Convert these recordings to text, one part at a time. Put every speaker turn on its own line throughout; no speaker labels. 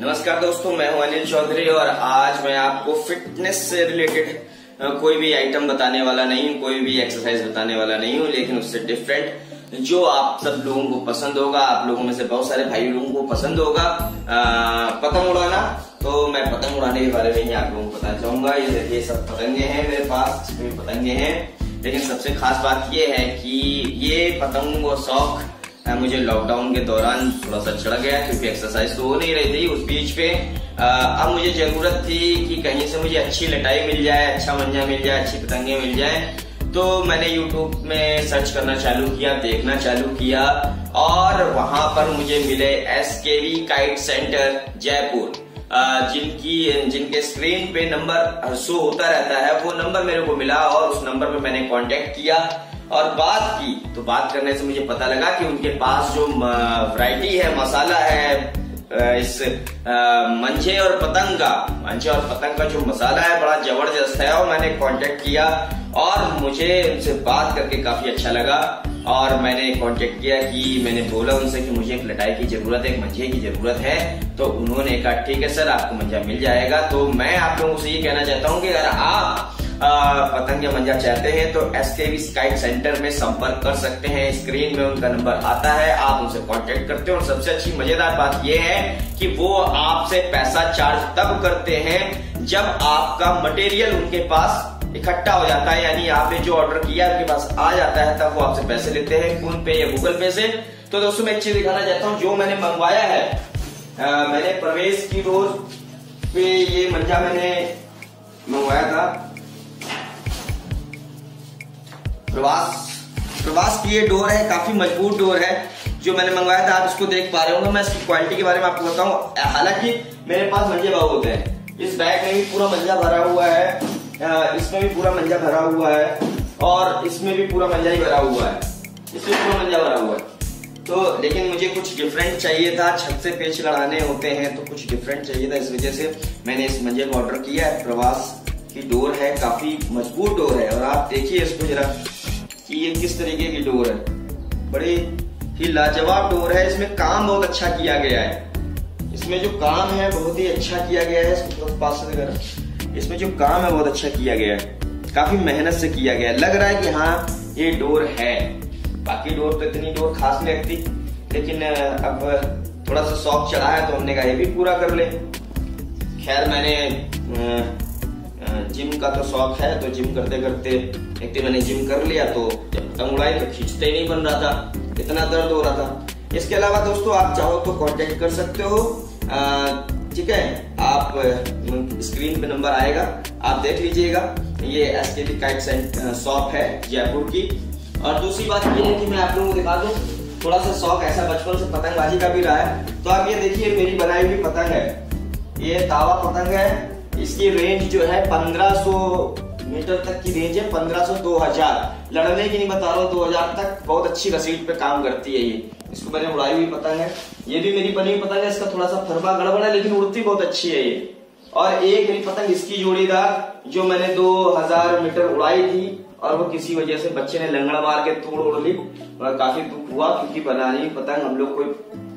नमस्कार दोस्तों, मैं हूँ अनिल चौधरी और आज मैं आपको फिटनेस से रिलेटेड कोई भी आइटम बताने वाला नहीं हूँ, कोई भी एक्सरसाइज बताने वाला नहीं हूँ, लेकिन उससे डिफरेंट जो आप सब लोगों को पसंद होगा, आप लोगों में से बहुत सारे भाई लोगों को पसंद होगा पतंग उड़ाना तो मैं पतंग उड़ाने के बारे में ही आप लोगों को बताना चाहूँगा। ये देखिए सब पतंगे हैं मेरे पास पतंगे हैं। लेकिन सबसे खास बात ये है कि ये पतंग और शौक मुझे लॉकडाउन के दौरान थोड़ा सा चढ़ गया, क्योंकि एक्सरसाइज तो हो नहीं रही थी उस बीच पे। अब मुझे ज़रूरत थी कि कहीं से मुझे अच्छी लटाई मिल जाए अच्छा मंजा मिल जाए, अच्छी पतंगे मिल जाए। तो मैंने YouTube में सर्च करना चालू किया, देखना चालू किया और वहाँ पर मुझे मिले एस के वी काइट सेंटर जयपुर। जिनकी, जिनके स्क्रीन पे नंबर शो होता रहता है, वो नंबर मेरे को मिला और उस नंबर पे मैंने कांटेक्ट किया। और बात की तो बात करने से मुझे पता लगा कि उनके पास जो वैरायटी है, मसाला है इस मंचे और पतंग का मंचे और पतंग का जो मसाला है, बड़ा ज़बरदस्त है और मैंने कांटेक्ट किया और मुझे उनसे बात करके काफ़ी अच्छा लगा और मैंने कांटेक्ट किया कि मैंने बोला उनसे कि मुझे एक लटाई की ज़रूरत है, एक मंजे की ज़रूरत है तो उन्होंने कहा, ठीक है सर, आपको मंझा मिल जाएगा। तो मैं आप लोगों से ये कहना चाहता हूँ कि अगर आप पतंग या मंजा चाहते हैं तो एस के स्काइट सेंटर में संपर्क कर सकते हैं। स्क्रीन में उनका नंबर आता है आप उनसे कांटेक्ट करते हैं। और सबसे अच्छी मज़ेदार बात यह है कि वो आपसे पैसा चार्ज तब करते हैं जब आपका मटेरियल उनके पास इकट्ठा हो जाता है। यानी आपने जो ऑर्डर किया उनके पास आ जाता है तब वो आपसे पैसे लेते हैं फ़ोन पे या गूगल पे से। तो दोस्तों मैं एक चीज़ दिखाना चाहता हूँ जो मैंने मंगवाया है आ, मैंने प्रवेश की रोज पे ये मंजा मैंने मंगवाया था। प्रवास प्रवास की ये डोर है, काफ़ी मज़बूत डोर है, जो मैंने मंगवाया था, आप इसको देख पा रहे होंगे, मैं इसकी क्वालिटी के बारे में आपको बताऊँ। हालाँकि मेरे पास मंजे भाव होते हैं। इस बैग में भी पूरा मंजा भरा हुआ है इसमें भी पूरा मंजा भरा हुआ है, और इसमें भी पूरा मंजा ही भरा हुआ है। इसमें पूरा मंजा भरा हुआ है। तो लेकिन मुझे कुछ डिफरेंट चाहिए था, छत से पेच लड़ाने होते हैं तो कुछ डिफरेंट चाहिए था, इस वजह से मैंने इस मंजे को ऑर्डर किया है। प्रवास की डोर है, काफ़ी मज़बूत डोर है, और आप देखिए इसको जरा। कि ये किस तरीके की डोर है। बड़ी ही लाजवाब डोर है, इसमें काम बहुत अच्छा किया गया है। इसमें जो काम है, बहुत ही अच्छा किया गया है, इसको पास से इसमें जो काम है, बहुत अच्छा किया गया है। काफ़ी मेहनत से किया गया है। लग रहा है कि हाँ ये डोर है। बाकी डोर तो इतनी डोर खास नहीं लगती। लेकिन अब थोड़ा सा शौक चढ़ा है तो हमने कहा, ये भी पूरा कर ले। खैर, मैंने जिम का तो शौक है तो जिम करते करते एक दिन मैंने जिम कर लिया तो जब पतंग उड़ाई तो खींचते ही नहीं बन रहा था, इतना दर्द हो रहा था। इसके अलावा दोस्तों, आप चाहो तो कांटेक्ट कर सकते हो। ठीक है, आप स्क्रीन पे नंबर आएगा, आप देख लीजिएगा। ये एस के काइट शॉप है, जयपुर की। और दूसरी बात ये है कि मैं आप लोगों को दिखा दूँ, थोड़ा सा शौक ऐसा बचपन से पतंगबाजी का भी रहा है। तो आप ये देखिए, मेरी बनाई हुई पतंग है। ये तावा पतंग है इसकी रेंज जो है 1500 मीटर तक की रेंज है 1500 2000 लड़ने की नहीं बता रहा हूँ 2000 तक बहुत अच्छी रसीद पे काम करती है ये। इसको मैंने उड़ाई हुई पतंग है। ये भी मेरी बनी हुई पतंग है, इसका थोड़ा सा फरमा गड़बड़ है, लेकिन उड़ती बहुत अच्छी है ये। और एक मेरी पतंग इसकी जोड़ीदार, जो मैंने 2000 मीटर उड़ाई थी, और वो किसी वजह से बच्चे ने लंगड़ा मार के तोड़ उड़ ली। और काफ़ी दुख हुआ, क्योंकि बनानी पतंग हम लोग कोई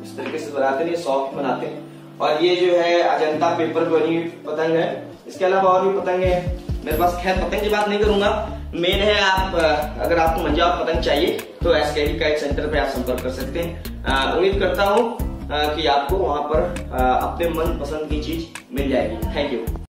इस तरीके से बनाते नहीं सॉफ्ट बनाते। हैं और ये जो है अजंता पेपर बनी पतंग है। इसके अलावा और भी पतंग है। मेरे पास खैर पतंग की बात नहीं करूँगा। मेन है आप अगर आपको मंजाब पतंग चाहिए तो एस के का एक सेंटर पे आप संपर्क कर सकते हैं। उम्मीद करता हूँ कि आपको वहाँ पर अपने मन पसंद की चीज़ मिल जाएगी। Thank you